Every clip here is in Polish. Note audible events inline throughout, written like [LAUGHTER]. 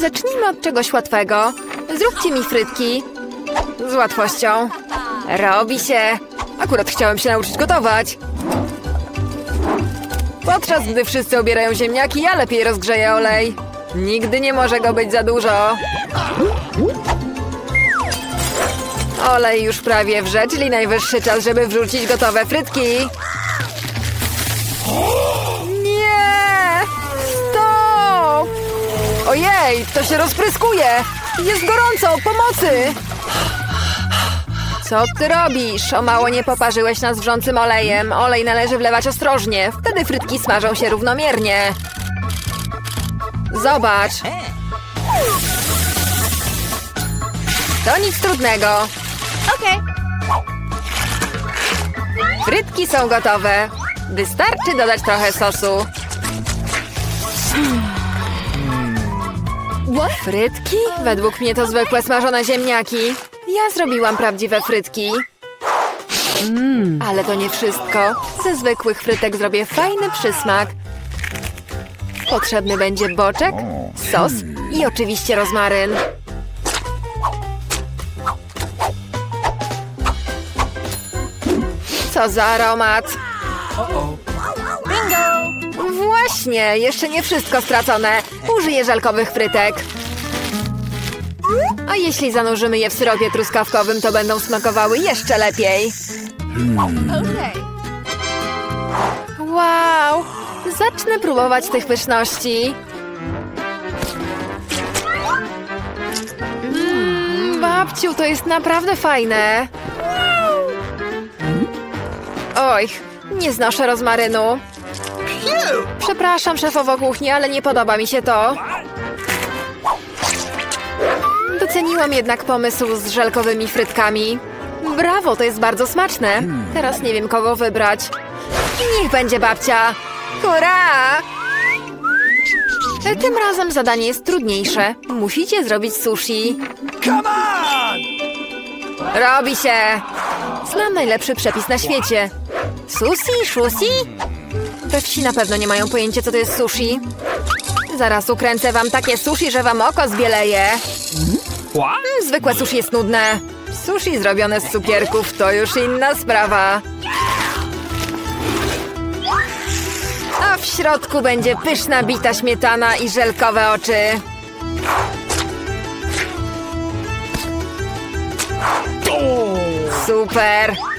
Zacznijmy od czegoś łatwego. Zróbcie mi frytki. Z łatwością. Robi się. Akurat chciałem się nauczyć gotować. Podczas gdy wszyscy obierają ziemniaki, ja lepiej rozgrzeję olej. Nigdy nie może go być za dużo. Olej już prawie wrze, czyli najwyższy czas, żeby wrzucić gotowe frytki. Ojej, to się rozpryskuje! Jest gorąco! Pomocy! Co ty robisz? O mało nie poparzyłeś nas wrzącym olejem. Olej należy wlewać ostrożnie. Wtedy frytki smażą się równomiernie. Zobacz. To nic trudnego. Okay. Frytki są gotowe. Wystarczy dodać trochę sosu. What? Frytki? Według mnie to zwykłe smażone ziemniaki. Ja zrobiłam prawdziwe frytki. Ale to nie wszystko. Ze zwykłych frytek zrobię fajny przysmak. Potrzebny będzie boczek, sos i oczywiście rozmaryn. Co za aromat! Właśnie, jeszcze nie wszystko stracone. Użyję żelkowych frytek. A jeśli zanurzymy je w syropie truskawkowym, to będą smakowały jeszcze lepiej. Wow! Zacznę próbować tych pyszności. Mm, babciu, to jest naprawdę fajne. Oj, nie znoszę rozmarynu. Przepraszam, szefowo kuchni, ale nie podoba mi się to. Doceniłam jednak pomysł z żelkowymi frytkami. Brawo, to jest bardzo smaczne. Teraz nie wiem, kogo wybrać. Niech będzie babcia. Hurra! Tym razem zadanie jest trudniejsze. Musicie zrobić sushi. Robi się! Znam najlepszy przepis na świecie. Sushi? Shusi? We wsi na pewno nie mają pojęcia, co to jest sushi. Zaraz ukręcę wam takie sushi, że wam oko zbieleje. Mm, Zwykłe sushi jest nudne. Sushi zrobione z cukierków to już inna sprawa. A w środku będzie pyszna bita śmietana i żelkowe oczy. Super!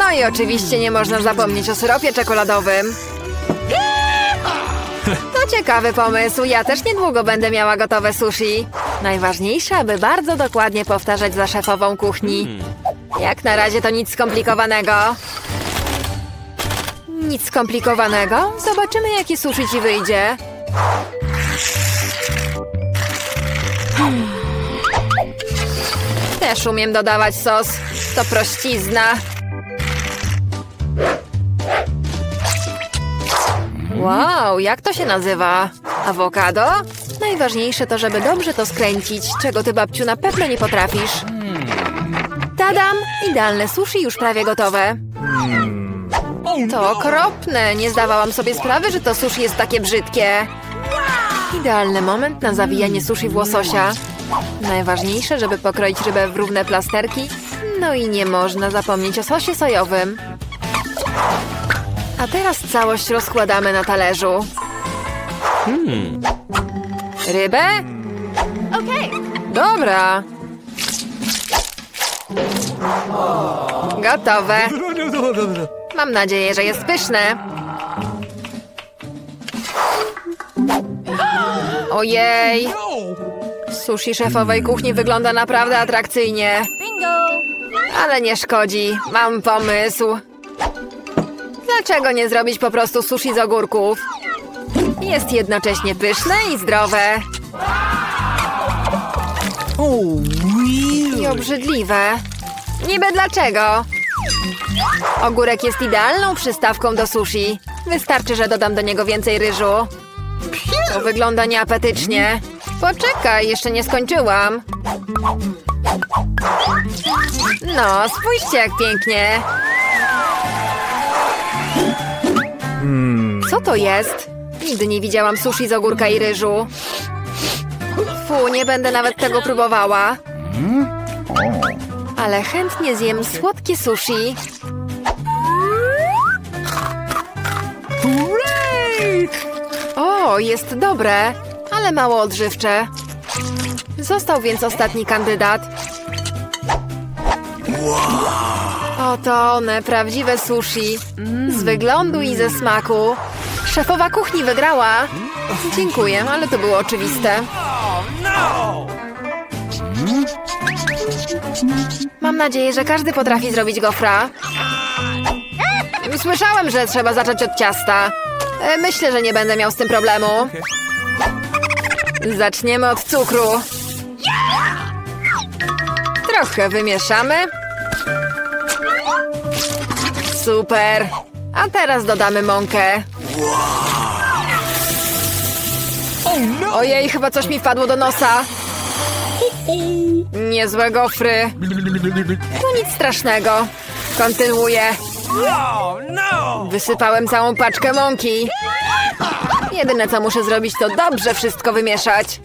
No i oczywiście nie można zapomnieć o syropie czekoladowym. To ciekawy pomysł. Ja też niedługo będę miała gotowe sushi. Najważniejsze, aby bardzo dokładnie powtarzać za szefową kuchni. Jak na razie to nic skomplikowanego. Nic skomplikowanego. Zobaczymy, jaki sushi ci wyjdzie. Też umiem dodawać sos. To prościzna. Wow, jak to się nazywa? Awokado? Najważniejsze to, żeby dobrze to skręcić, czego ty, babciu, na pewno nie potrafisz. Tadam! Idealne sushi już prawie gotowe. To okropne! Nie zdawałam sobie sprawy, że to sushi jest takie brzydkie. Idealny moment na zawijanie sushi w łososia. Najważniejsze, żeby pokroić rybę w równe plasterki. No i nie można zapomnieć o sosie sojowym. A teraz całość rozkładamy na talerzu. Rybę? Okay. Dobra. Gotowe. Mam nadzieję, że jest pyszne. Ojej. Sushi szefowej kuchni wygląda naprawdę atrakcyjnie. Bingo! Ale nie szkodzi. Mam pomysł. Dlaczego nie zrobić po prostu sushi z ogórków? Jest jednocześnie pyszne i zdrowe. I obrzydliwe. Niby dlaczego? Ogórek jest idealną przystawką do sushi. Wystarczy, że dodam do niego więcej ryżu. To wygląda nieapetycznie. Poczekaj, jeszcze nie skończyłam. No, spójrzcie jak pięknie. Co to jest? Nigdy nie widziałam sushi z ogórka i ryżu. Fu, nie będę nawet tego próbowała. Ale chętnie zjem słodkie sushi. O, jest dobre, ale mało odżywcze. Został więc ostatni kandydat. Oto one, prawdziwe sushi. Z wyglądu i ze smaku. Szefowa kuchni wygrała. Dziękuję, ale to było oczywiste. Mam nadzieję, że każdy potrafi zrobić gofra. Słyszałem, że trzeba zacząć od ciasta. E, Myślę, że nie będę miał z tym problemu. Zaczniemy od cukru. Trochę wymieszamy. Super. A teraz dodamy mąkę. Ojej, chyba coś mi wpadło do nosa. Niezłe gofry. No nic strasznego. Kontynuuję. Wysypałem całą paczkę mąki. Jedyne co muszę zrobić to dobrze wszystko wymieszać.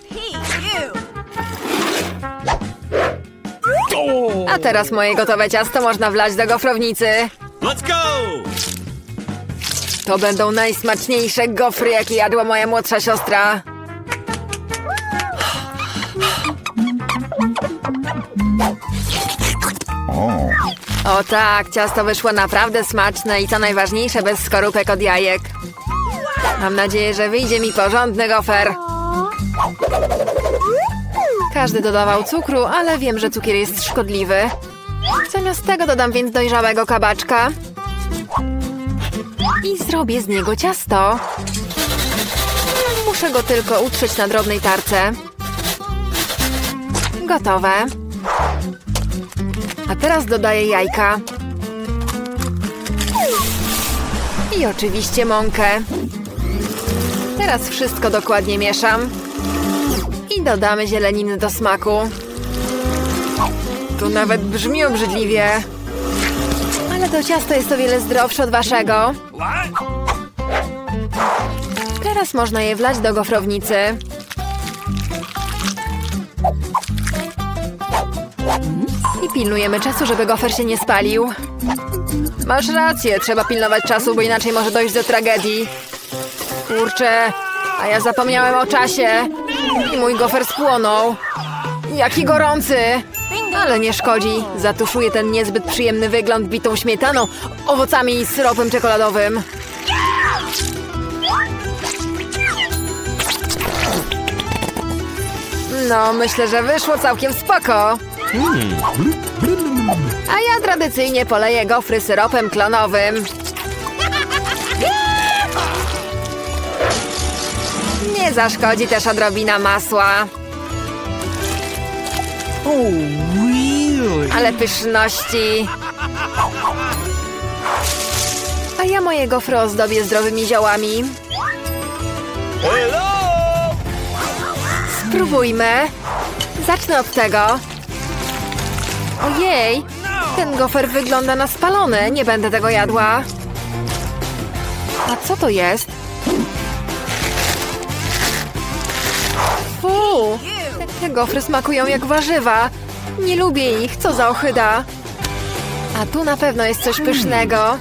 A teraz moje gotowe ciasto można wlać do gofrownicy. Let's go! To będą najsmaczniejsze gofry, jakie jadła moja młodsza siostra. O tak, ciasto wyszło naprawdę smaczne i co najważniejsze, bez skorupek od jajek. Mam nadzieję, że wyjdzie mi porządny gofer. Każdy dodawał cukru, ale wiem, że cukier jest szkodliwy. Zamiast tego dodam więc dojrzałego kabaczka. I zrobię z niego ciasto. Muszę go tylko utrzeć na drobnej tarce. Gotowe. A teraz dodaję jajka. I oczywiście mąkę. Teraz wszystko dokładnie mieszam. I dodamy zieleniny do smaku. To nawet brzmi obrzydliwie. Ale to ciasto jest o wiele zdrowsze od waszego. Teraz można je wlać do gofrownicy. I pilnujemy czasu, żeby gofer się nie spalił. Masz rację, trzeba pilnować czasu, bo inaczej może dojść do tragedii. Kurczę, a ja zapomniałem o czasie. I mój gofer spłonął. Jaki gorący! Ale nie szkodzi. Zatuszuję ten niezbyt przyjemny wygląd bitą śmietaną, owocami i syropem czekoladowym. No, myślę, że wyszło całkiem spoko. A ja tradycyjnie poleję gofry syropem klonowym. Nie zaszkodzi też odrobina masła. Ale pyszności. A ja moje gofry ozdobię zdrowymi ziołami. Spróbujmy. Zacznę od tego. Ojej, ten gofer wygląda na spalony. Nie będę tego jadła. A co to jest? Fu, te gofry smakują jak warzywa. Nie lubię ich, co za ochyda. A tu na pewno jest coś pysznego.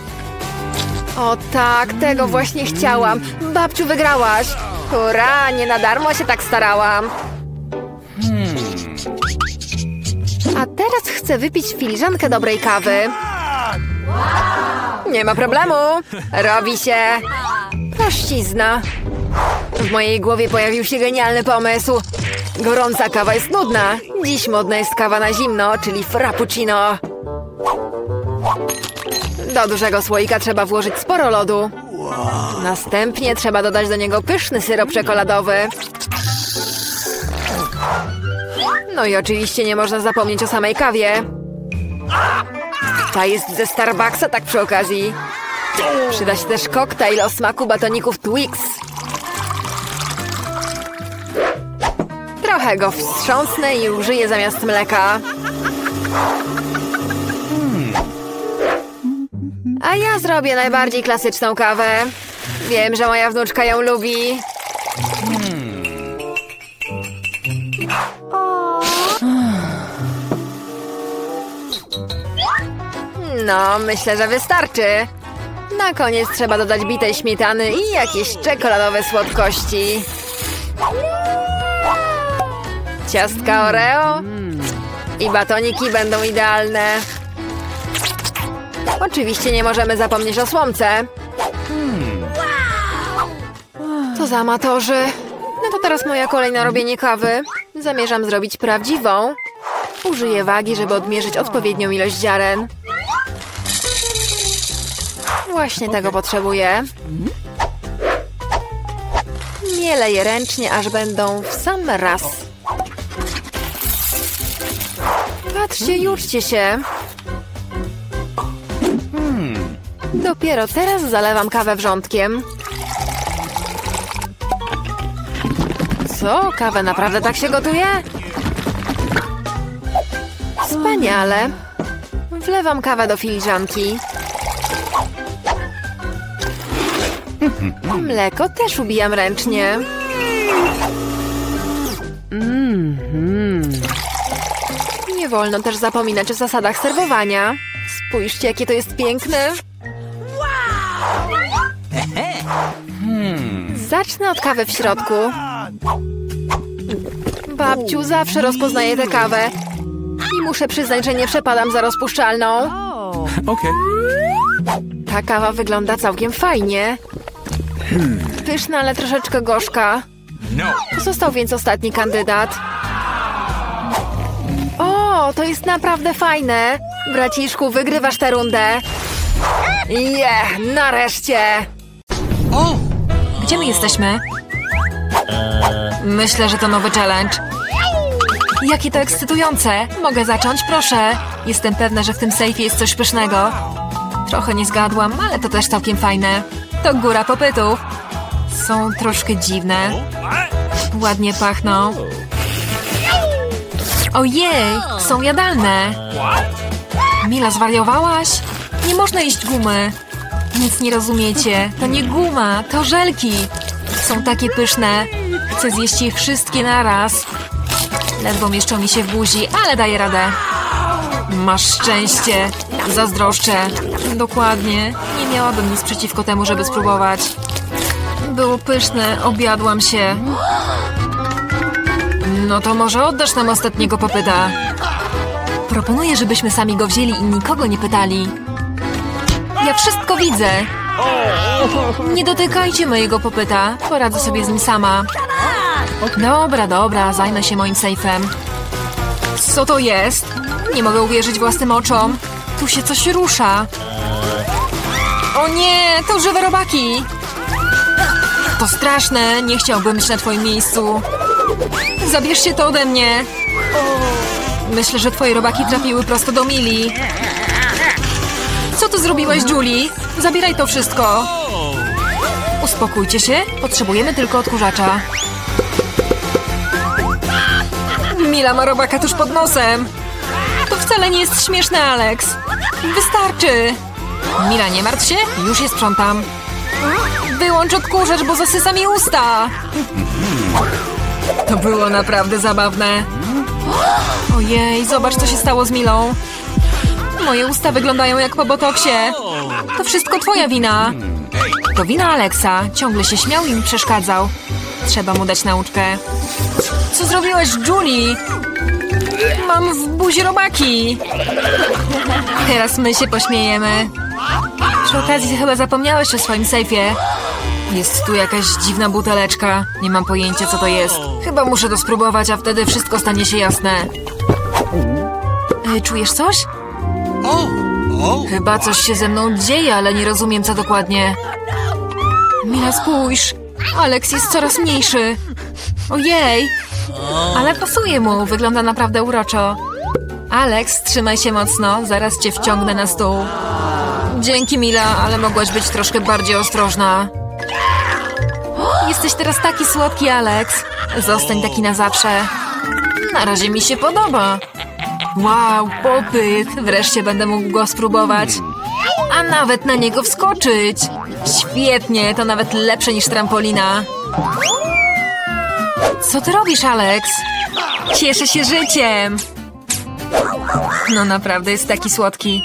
O tak, tego właśnie chciałam. Babciu, wygrałaś. Hurra, nie na darmo się tak starałam. A teraz chcę wypić filiżankę dobrej kawy. Nie ma problemu. Robi się. Prościzna. W mojej głowie pojawił się genialny pomysł. Gorąca kawa jest nudna. Dziś modna jest kawa na zimno, czyli frappuccino. Do dużego słoika trzeba włożyć sporo lodu. Następnie trzeba dodać do niego pyszny syrop czekoladowy. No i oczywiście nie można zapomnieć o samej kawie. Ta jest ze Starbucksa, tak przy okazji. Przyda się też koktajl o smaku batoników Twix. Trochę go wstrząsnę i użyję zamiast mleka. A ja zrobię najbardziej klasyczną kawę. Wiem, że moja wnuczka ją lubi. No, myślę, że wystarczy. Na koniec trzeba dodać bitej śmietany i jakieś czekoladowe słodkości. Ciastka Oreo i batoniki będą idealne. Oczywiście nie możemy zapomnieć o słomce. To za amatorzy. No to teraz moja kolej na robienie kawy. Zamierzam zrobić prawdziwą. Użyję wagi, żeby odmierzyć odpowiednią ilość ziaren. Właśnie tego potrzebuję. Mielę je ręcznie, aż będą w sam raz. Patrzcie i uczcie się. Dopiero teraz zalewam kawę wrzątkiem. Co? Kawę naprawdę tak się gotuje? Wspaniale. Wlewam kawę do filiżanki. Mleko też ubijam ręcznie. Nie wolno też zapominać o zasadach serwowania. Spójrzcie, jakie to jest piękne. Zacznę od kawy w środku. Babciu zawsze rozpoznaje tę kawę. I muszę przyznać, że nie przepadam za rozpuszczalną. Okay. Ta kawa wygląda całkiem fajnie. Pyszna, ale troszeczkę gorzka. No. Został więc ostatni kandydat. O, to jest naprawdę fajne. Braciszku, wygrywasz tę rundę. Je, nareszcie. Gdzie my jesteśmy? Myślę, że to nowy challenge. Jakie to ekscytujące. Mogę zacząć? Proszę. Jestem pewna, że w tym sejfie jest coś pysznego. Trochę nie zgadłam, ale to też całkiem fajne. To góra popytów. Są troszkę dziwne. Ładnie pachną. Ojej, są jadalne. Mila, zwariowałaś? Nie można jeść gumy. Nic nie rozumiecie. To nie guma, to żelki. Są takie pyszne. Chcę zjeść je wszystkie naraz. Ledwo mieszczą mi się w buzi, ale daję radę. Masz szczęście. Zazdroszczę. Dokładnie. Nie miałabym nic przeciwko temu, żeby spróbować. Było pyszne, objadłam się. No to może oddasz nam ostatniego popyta. Proponuję, żebyśmy sami go wzięli i nikogo nie pytali. Ja wszystko widzę. Nie dotykajcie mojego popyta. Poradzę sobie z nim sama. Dobra, dobra, zajmę się moim sejfem. Co to jest? Nie mogę uwierzyć własnym oczom. Tu się coś rusza. O nie, to żywe robaki. To straszne, nie chciałbym być na twoim miejscu. Zabierzcie to ode mnie. Myślę, że twoje robaki trafiły prosto do Mili. Co ty zrobiłaś, Julie? Zabieraj to wszystko. Uspokójcie się, potrzebujemy tylko odkurzacza. Mila ma robaka tuż pod nosem. To wcale nie jest śmieszne, Alex. Wystarczy. Mila, nie martw się, już je sprzątam. Wyłącz odkurzacz, bo zasysa mi usta. To było naprawdę zabawne. Ojej, zobacz, co się stało z Milą. Moje usta wyglądają jak po botoksie. To wszystko twoja wina. To wina Alexa. Ciągle się śmiał i mi przeszkadzał. Trzeba mu dać nauczkę. Co zrobiłaś, Julie? Mam w buzi robaki. Teraz my się pośmiejemy. Przy okazji chyba zapomniałeś o swoim sejfie. Jest tu jakaś dziwna buteleczka. Nie mam pojęcia, co to jest. Chyba muszę to spróbować, a wtedy wszystko stanie się jasne. E, Czujesz coś? Chyba coś się ze mną dzieje, ale nie rozumiem, co dokładnie. Mila, spójrz. Alex jest coraz mniejszy. Ojej. Ale pasuje mu. Wygląda naprawdę uroczo. Alex, trzymaj się mocno. Zaraz cię wciągnę na stół. Dzięki, Mila, ale mogłaś być troszkę bardziej ostrożna. Jesteś teraz taki słodki, Alex. Zostań taki na zawsze. Na razie mi się podoba. Wow, popyt! Wreszcie będę mógł go spróbować. A nawet na niego wskoczyć. Świetnie, to nawet lepsze niż trampolina. Co ty robisz, Alex? Cieszę się życiem. No naprawdę jest taki słodki.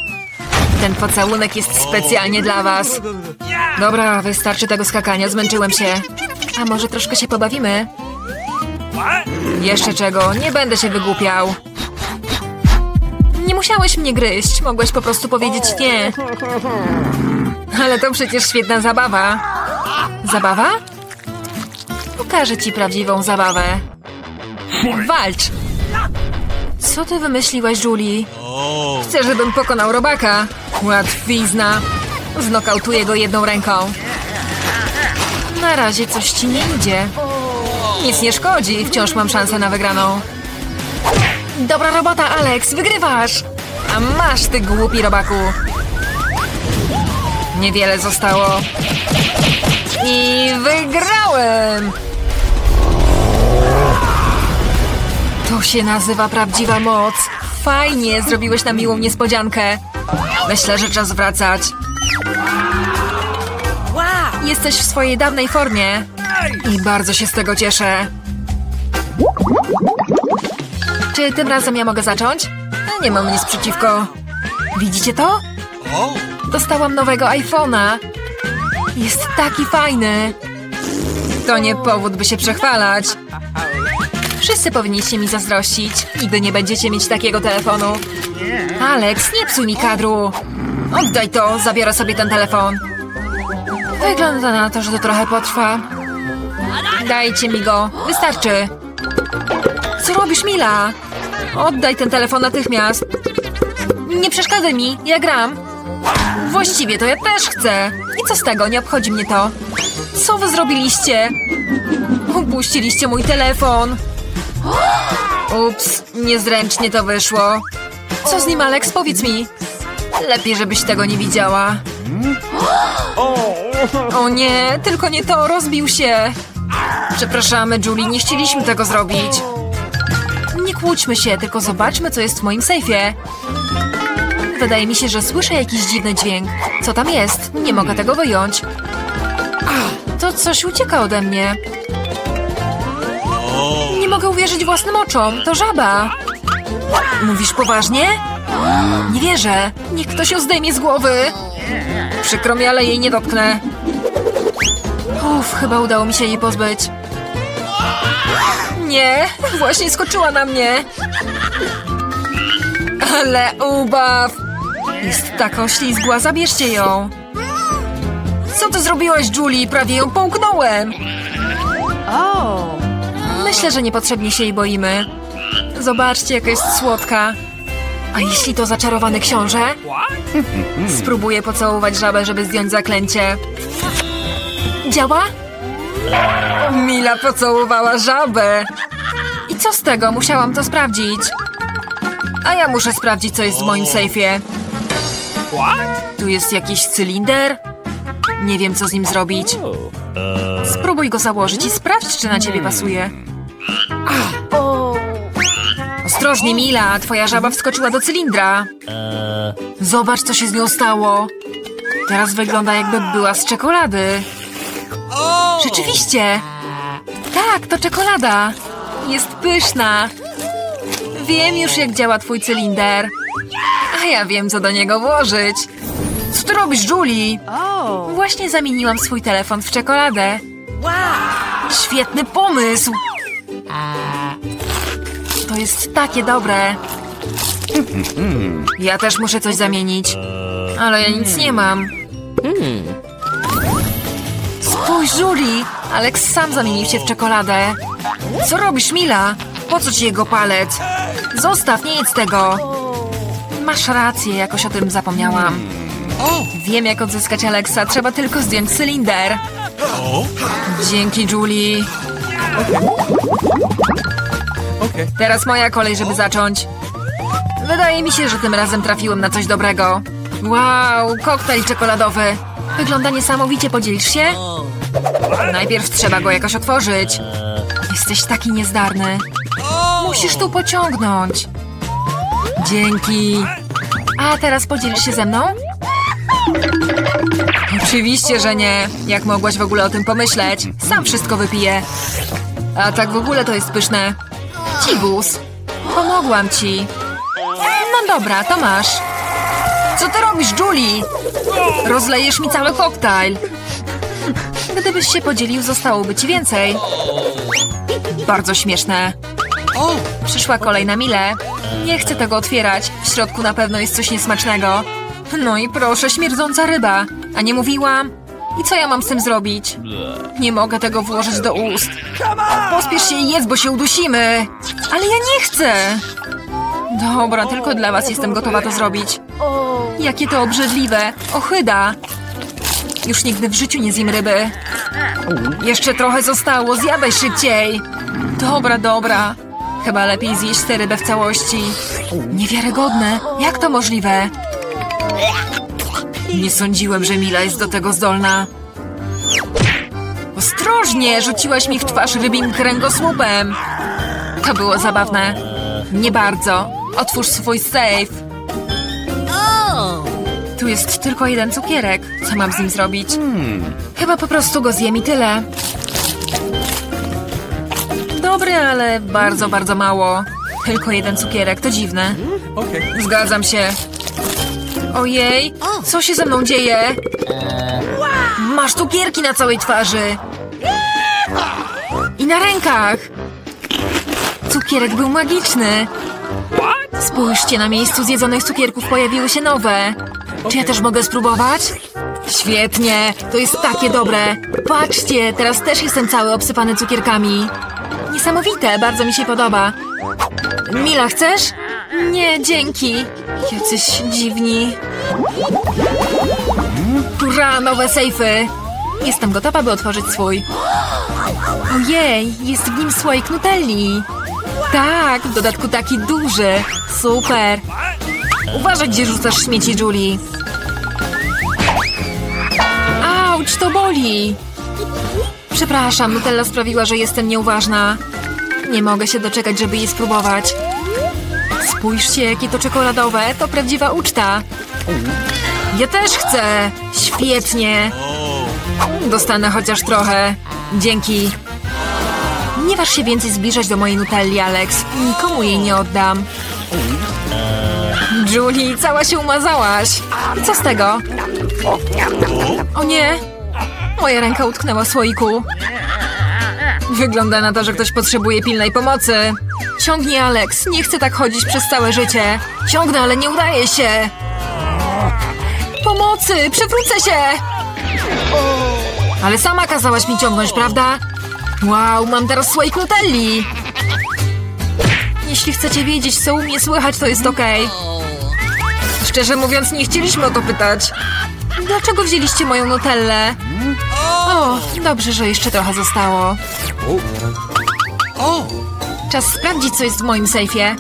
Ten pocałunek jest specjalnie dla was. Dobra, wystarczy tego skakania, zmęczyłem się. A może troszkę się pobawimy? Jeszcze czego, nie będę się wygłupiał. Nie musiałeś mnie gryźć, mogłeś po prostu powiedzieć nie. Ale to przecież świetna zabawa. Zabawa? Pokażę ci prawdziwą zabawę. Walcz! Co ty wymyśliłaś, Julie? Chcę, żebym pokonał robaka. Łatwizna. Znokautuję go jedną ręką. Na razie coś ci nie idzie. Nic nie szkodzi, wciąż mam szansę na wygraną. Dobra robota, Alex, wygrywasz! A masz, ty głupi robaku. Niewiele zostało. I wygrałem! To się nazywa prawdziwa moc. Fajnie, zrobiłeś nam miłą niespodziankę. Myślę, że czas wracać. Jesteś w swojej dawnej formie. I bardzo się z tego cieszę. Czy tym razem ja mogę zacząć? Nie mam nic przeciwko. Widzicie to? Dostałam nowego iPhone'a. Jest taki fajny. To nie powód, by się przechwalać. Wszyscy powinniście mi zazdrościć, gdy nie będziecie mieć takiego telefonu. Alex, nie psuj mi kadru. Oddaj to, zabiorę sobie ten telefon. Wygląda na to, że to trochę potrwa. Dajcie mi go, wystarczy. Co robisz, Mila? Oddaj ten telefon natychmiast. Nie przeszkadzaj mi, ja gram. Właściwie to ja też chcę. I co z tego, nie obchodzi mnie to. Co wy zrobiliście? Upuściliście mój telefon. Ups, niezręcznie to wyszło. Co z nim, Alex? Powiedz mi. Lepiej, żebyś tego nie widziała. [GASPS] O nie, tylko nie to, rozbił się. Przepraszamy, Julie, nie chcieliśmy tego zrobić. Nie kłóćmy się, tylko zobaczmy, co jest w moim sejfie. Wydaje mi się, że słyszę jakiś dziwny dźwięk. Co tam jest? Nie mogę tego wyjąć. To coś ucieka ode mnie. Nie mogę uwierzyć własnym oczom. To żaba. Mówisz poważnie? Nie wierzę. Niech ktoś ją zdejmie z głowy. Przykro mi, ale jej nie dotknę. Uff, chyba udało mi się jej pozbyć. Nie, właśnie skoczyła na mnie. Ale ubaw. Jest taka oślizgła, zabierzcie ją. Co ty zrobiłaś, Julie? Prawie ją połknąłem. Myślę, że niepotrzebnie się jej boimy. Zobaczcie, jaka jest słodka. A jeśli to zaczarowany książę? Spróbuję pocałować żabę, żeby zdjąć zaklęcie. Działa? Mila pocałowała żabę. I co z tego? Musiałam to sprawdzić. A ja muszę sprawdzić, co jest w moim sejfie. Tu jest jakiś cylinder? Nie wiem, co z nim zrobić. Spróbuj go założyć i sprawdź, czy na ciebie pasuje. Oh. Ostrożnie, Mila, twoja żaba wskoczyła do cylindra. Zobacz, co się z nią stało. Teraz wygląda, jakby była z czekolady. Rzeczywiście. Tak, to czekolada. Jest pyszna. Wiem już, jak działa twój cylinder. A ja wiem, co do niego włożyć. Co ty robisz, Julie? Właśnie zamieniłam swój telefon w czekoladę. Świetny pomysł! To jest takie dobre. Ja też muszę coś zamienić. Ale ja nic nie mam. Spójrz, Julie! Alex sam zamienił się w czekoladę. Co robisz, Mila? Po co ci jego palec? Zostaw, nie jedz tego. Masz rację, jakoś o tym zapomniałam. Wiem, jak odzyskać Alexa. Trzeba tylko zdjąć cylinder. Dzięki, Julie. Teraz moja kolej, żeby zacząć. Wydaje mi się, że tym razem trafiłem na coś dobrego. Wow, koktajl czekoladowy. Wygląda niesamowicie, podzielisz się? Najpierw trzeba go jakoś otworzyć. Jesteś taki niezdarny. Musisz tu pociągnąć. Dzięki. A teraz podzielisz się ze mną? Oczywiście, że nie. Jak mogłaś w ogóle o tym pomyśleć? Sam wszystko wypiję. A tak w ogóle to jest pyszne. Cibus. Pomogłam ci. No dobra, to masz. Co ty robisz, Julie? Rozlejesz mi cały koktajl. Gdybyś się podzielił, zostałoby ci więcej. Bardzo śmieszne. Przyszła kolej na Mile. Nie chcę tego otwierać. W środku na pewno jest coś niesmacznego. No i proszę, śmierdząca ryba. A nie mówiłam? I co ja mam z tym zrobić? Nie mogę tego włożyć do ust. Pospiesz się i jedz, bo się udusimy. Ale ja nie chcę. Dobra, tylko dla was jestem gotowa to zrobić. Jakie to obrzydliwe. Ochyda. Już nigdy w życiu nie zjem ryby. Jeszcze trochę zostało, zjadaj szybciej. Dobra, dobra. Chyba lepiej zjeść tę rybę w całości. Niewiarygodne. Jak to możliwe? Nie sądziłem, że Mila jest do tego zdolna. Ostrożnie! Rzuciłaś mi w twarz rybim kręgosłupem. To było zabawne. Nie bardzo. Otwórz swój safe. Tu jest tylko jeden cukierek. Co mam z nim zrobić? Chyba po prostu go zjem i tyle. Dobry, ale bardzo, bardzo mało. Tylko jeden cukierek, to dziwne. Zgadzam się. Ojej, co się ze mną dzieje? Masz cukierki na całej twarzy. I na rękach. Cukierek był magiczny. Spójrzcie, na miejscu zjedzonych cukierków pojawiły się nowe. Czy ja też mogę spróbować? Świetnie, to jest takie dobre. Patrzcie, teraz też jestem cały obsypany cukierkami. Niesamowite, bardzo mi się podoba. Mila, chcesz? Nie, dzięki. Jacyś dziwni. Tura, nowe sejfy. Jestem gotowa, by otworzyć swój. Ojej, jest w nim słoik nutelli. Tak, w dodatku taki duży. Super. Uważaj, gdzie rzucasz śmieci, Julie. Auć, to boli. Przepraszam, Nutella sprawiła, że jestem nieuważna. Nie mogę się doczekać, żeby jej spróbować. Spójrzcie, jakie to czekoladowe. To prawdziwa uczta. Ja też chcę. Świetnie. Dostanę chociaż trochę. Dzięki. Nie waż się więcej zbliżać do mojej Nutelli, Alex. Nikomu jej nie oddam. Julie, cała się umazałaś. Co z tego? O nie! Moja ręka utknęła w słoiku. Wygląda na to, że ktoś potrzebuje pilnej pomocy. Ciągnij, Alex. Nie chcę tak chodzić przez całe życie. Ciągnę, ale nie udaje się. Pomocy! Przewrócę się! Ale sama kazałaś mi ciągnąć, prawda? Wow, mam teraz słoik Nutelli. Jeśli chcecie wiedzieć, co u mnie słychać, to jest okej. Szczerze mówiąc, nie chcieliśmy o to pytać. Dlaczego wzięliście moją Nutellę? O, dobrze, że jeszcze trochę zostało. Czas sprawdzić, co jest w moim sejfie.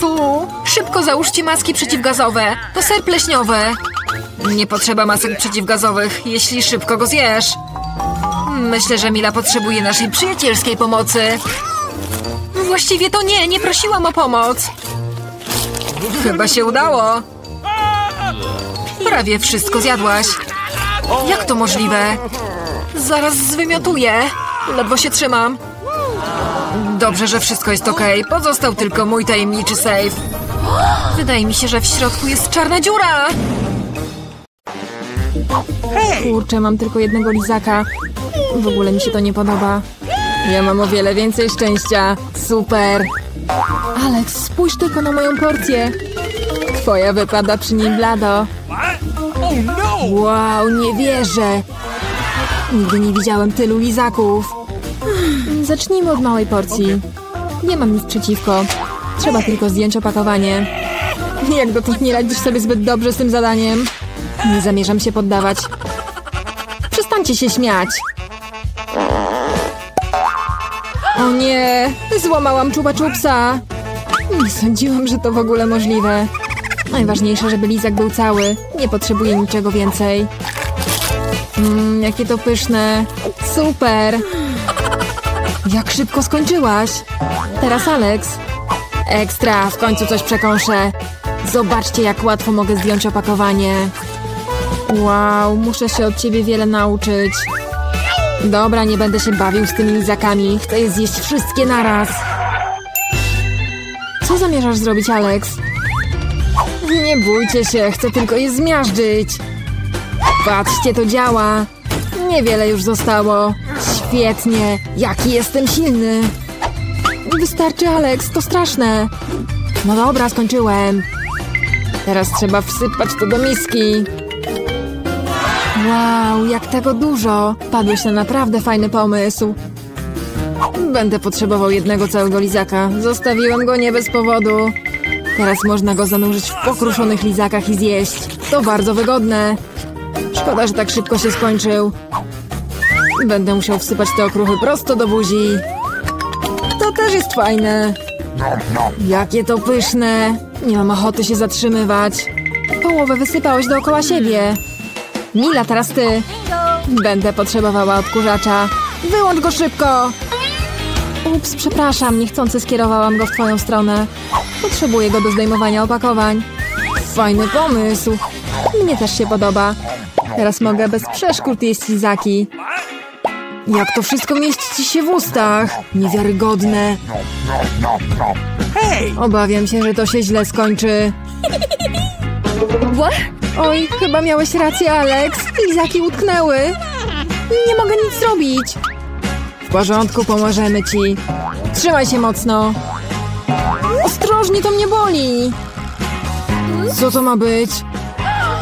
Fu, szybko załóżcie maski przeciwgazowe. To ser pleśniowy. Nie potrzeba masek przeciwgazowych, jeśli szybko go zjesz. Myślę, że Mila potrzebuje naszej przyjacielskiej pomocy. Właściwie to nie, nie prosiłam o pomoc. Chyba się udało. Prawie wszystko zjadłaś. Jak to możliwe? Zaraz zwymiotuję. Ledwo się trzymam. Dobrze, że wszystko jest ok. Pozostał tylko mój tajemniczy safe. Wydaje mi się, że w środku jest czarna dziura. Kurczę, mam tylko jednego lizaka. W ogóle mi się to nie podoba. Ja mam o wiele więcej szczęścia. Super. Alex, spójrz tylko na moją porcję. Twoja wypada przy nim blado. Wow, nie wierzę. Nigdy nie widziałem tylu lizaków. Zacznijmy od małej porcji. Nie mam nic przeciwko. Trzeba tylko zdjąć opakowanie. Jak dotąd nie radzisz sobie zbyt dobrze z tym zadaniem. Nie zamierzam się poddawać. Przestańcie się śmiać. O nie, złamałam czuba czupsa. Nie sądziłam, że to w ogóle możliwe. Najważniejsze, żeby lizak był cały. Nie potrzebuję niczego więcej. Mmm, jakie to pyszne. Super. Jak szybko skończyłaś. Teraz Alex. Ekstra, w końcu coś przekąszę. Zobaczcie, jak łatwo mogę zdjąć opakowanie. Wow, muszę się od ciebie wiele nauczyć. Dobra, nie będę się bawił z tymi lizakami. Chcę je zjeść wszystkie naraz. Co zamierzasz zrobić, Alex? Nie bójcie się, chcę tylko je zmiażdżyć. Patrzcie, to działa. Niewiele już zostało. Świetnie, jaki jestem silny. Wystarczy, Alex, to straszne. No dobra, skończyłem. Teraz trzeba wsypać to do miski. Wow, jak tego dużo. Padłeś na naprawdę fajny pomysł. Będę potrzebował jednego całego lizaka. Zostawiłem go nie bez powodu. Teraz można go zanurzyć w pokruszonych lizakach i zjeść. To bardzo wygodne. Szkoda, że tak szybko się skończył. Będę musiał wsypać te okruchy prosto do buzi. To też jest fajne. Jakie to pyszne. Nie mam ochoty się zatrzymywać. Połowę wysypałeś dookoła siebie. Mila, teraz ty. Będę potrzebowała odkurzacza. Wyłącz go szybko! Ups, przepraszam, niechcący skierowałam go w twoją stronę. Potrzebuję go do zdejmowania opakowań. Fajny pomysł. Mnie też się podoba. Teraz mogę bez przeszkód jeść lizaki. Jak to wszystko mieści się w ustach? Niewiarygodne. Obawiam się, że to się źle skończy. Oj, chyba miałeś rację, Alex. Lizaki utknęły. Nie mogę nic zrobić. W porządku, pomożemy ci. Trzymaj się mocno. Ostrożnie, to mnie boli. Co to ma być?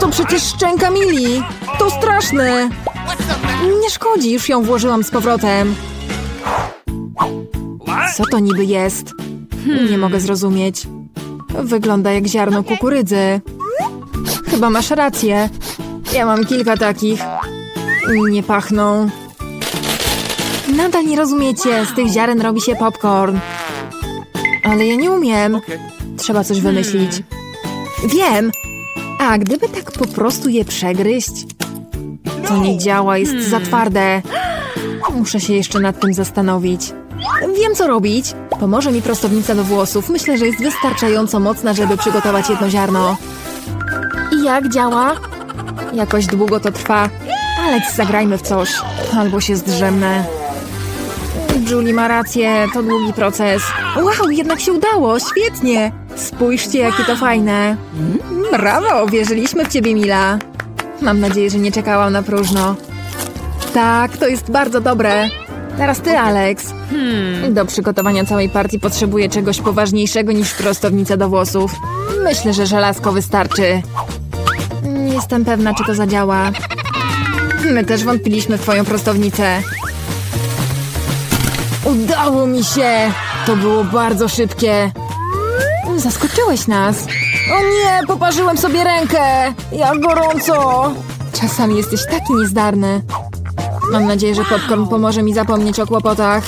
To przecież szczęka Mili. To straszne. Nie szkodzi, już ją włożyłam z powrotem. Co to niby jest? Nie mogę zrozumieć. Wygląda jak ziarno kukurydzy. Chyba masz rację. Ja mam kilka takich. Nie pachną. Nadal nie rozumiecie, z tych ziaren robi się popcorn. Ale ja nie umiem. Trzeba coś wymyślić. Wiem! A gdyby tak po prostu je przegryźć? To nie działa, jest za twarde. Muszę się jeszcze nad tym zastanowić. Wiem, co robić. Pomoże mi prostownica do włosów. Myślę, że jest wystarczająco mocna, żeby przygotować jedno ziarno. I jak działa? Jakoś długo to trwa. Alex, zagrajmy w coś. Albo się zdrzemnę. Julie ma rację, to długi proces. Wow, jednak się udało, świetnie. Spójrzcie, jakie to fajne. Brawo, wierzyliśmy w ciebie, Mila. Mam nadzieję, że nie czekałam na próżno. Tak, to jest bardzo dobre. Teraz ty, Alex. Do przygotowania całej partii potrzebuję czegoś poważniejszego niż prostownica do włosów. Myślę, że żelazko wystarczy. Nie jestem pewna, czy to zadziała. My też wątpiliśmy w twoją prostownicę. Udało mi się! To było bardzo szybkie. Zaskoczyłeś nas. O nie, poparzyłem sobie rękę! Jak gorąco! Czasami jesteś taki niezdarny. Mam nadzieję, że popcorn pomoże mi zapomnieć o kłopotach.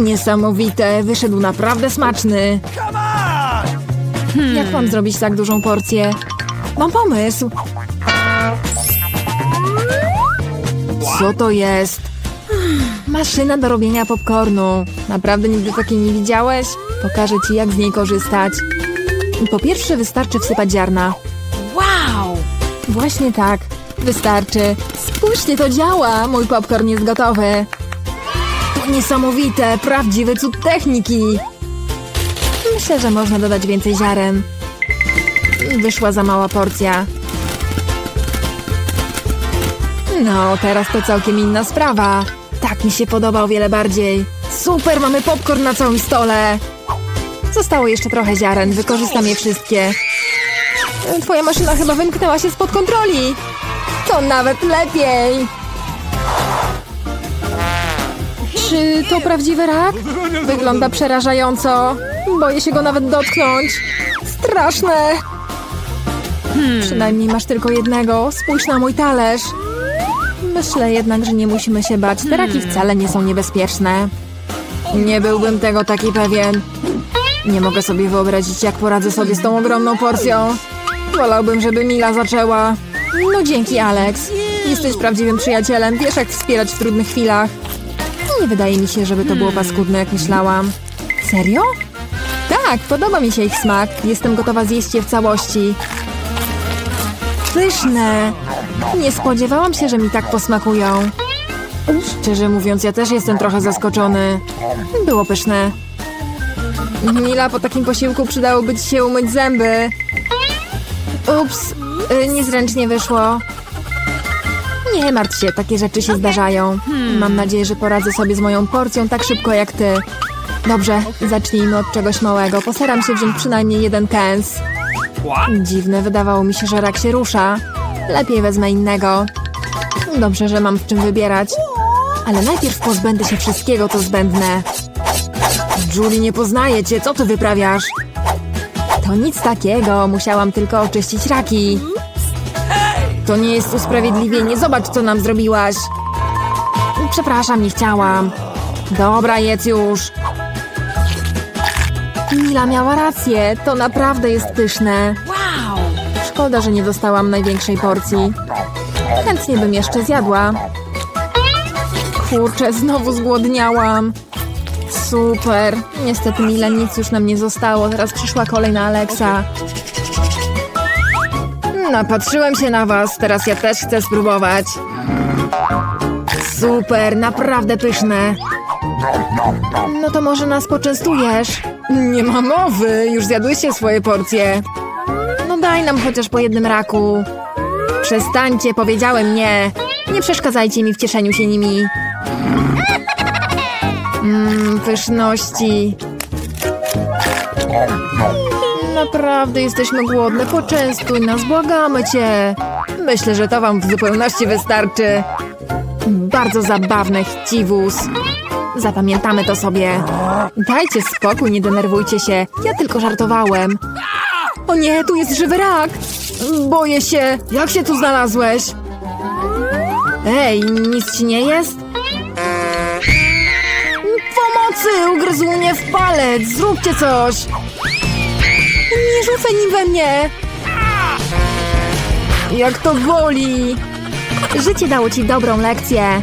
Niesamowite, wyszedł naprawdę smaczny. Jak mam zrobić tak dużą porcję? Mam pomysł. Co to jest? Maszyna do robienia popcornu. Naprawdę nigdy takiej nie widziałeś? Pokażę ci, jak z niej korzystać. Po pierwsze wystarczy wsypać ziarna. Wow! Właśnie tak. Wystarczy. Spójrzcie, to działa. Mój popcorn jest gotowy. To niesamowite. Prawdziwy cud techniki. Myślę, że można dodać więcej ziaren. Wyszła za mała porcja. No, teraz to całkiem inna sprawa. Tak mi się podoba o wiele bardziej. Super, mamy popcorn na całym stole. Zostało jeszcze trochę ziaren, wykorzystam je wszystkie. Twoja maszyna chyba wymknęła się spod kontroli. To nawet lepiej. Czy to prawdziwy rak? Wygląda przerażająco. Boję się go nawet dotknąć. Straszne. Przynajmniej masz tylko jednego. Spójrz na mój talerz. Myślę jednak, że nie musimy się bać. Te raki wcale nie są niebezpieczne. Nie byłbym tego taki pewien. Nie mogę sobie wyobrazić, jak poradzę sobie z tą ogromną porcją. Wolałbym, żeby Mila zaczęła. No dzięki, Alex. Jesteś prawdziwym przyjacielem. Wiesz, jak wspierać w trudnych chwilach. Nie wydaje mi się, żeby to było paskudne, jak myślałam. Serio? Tak, podoba mi się ich smak. Jestem gotowa zjeść je w całości. Pyszne. Nie spodziewałam się, że mi tak posmakują. Szczerze mówiąc, ja też jestem trochę zaskoczony. Było pyszne. Mila, po takim posiłku przydałoby ci się umyć zęby. Ups, y, niezręcznie wyszło. Nie martw się, takie rzeczy się zdarzają. Mam nadzieję, że poradzę sobie z moją porcją tak szybko jak ty. Dobrze, zacznijmy od czegoś małego. Postaram się wziąć przynajmniej jeden kęs. Dziwne, wydawało mi się, że rak się rusza. Lepiej wezmę innego. Dobrze, że mam w czym wybierać. Ale najpierw pozbędę się wszystkiego, co zbędne. Julie, nie poznaję cię. Co ty wyprawiasz? To nic takiego. Musiałam tylko oczyścić raki. To nie jest usprawiedliwienie. Zobacz, co nam zrobiłaś. Przepraszam, nie chciałam. Dobra, jedz już. Mila miała rację. To naprawdę jest pyszne. Szkoda, że nie dostałam największej porcji. Chętnie bym jeszcze zjadła. Kurczę, znowu zgłodniałam. Super. Niestety, Mila, nic już nam nie zostało. Teraz przyszła kolej na Alexa. Napatrzyłem się na was. Teraz ja też chcę spróbować. Super, naprawdę pyszne. No to może nas poczęstujesz? Nie ma mowy. Już zjadłyście swoje porcje. No daj nam chociaż po jednym raku. Przestańcie, powiedziałem nie. Nie przeszkadzajcie mi w cieszeniu się nimi. Mmm, pyszności. Naprawdę jesteśmy głodne. Poczęstuj nas, błagamy cię. Myślę, że to wam w zupełności wystarczy. Bardzo zabawne, chciwus. Zapamiętamy to sobie. Dajcie spokój, nie denerwujcie się. Ja tylko żartowałem. O nie, tu jest żywy rak! Boję się. Jak się tu znalazłeś? Ej, nic ci nie jest? Pomocy! Ugryzł mnie w palec! Zróbcie coś! Nie rzucaj nim we mnie! Jak to boli! Życie dało ci dobrą lekcję.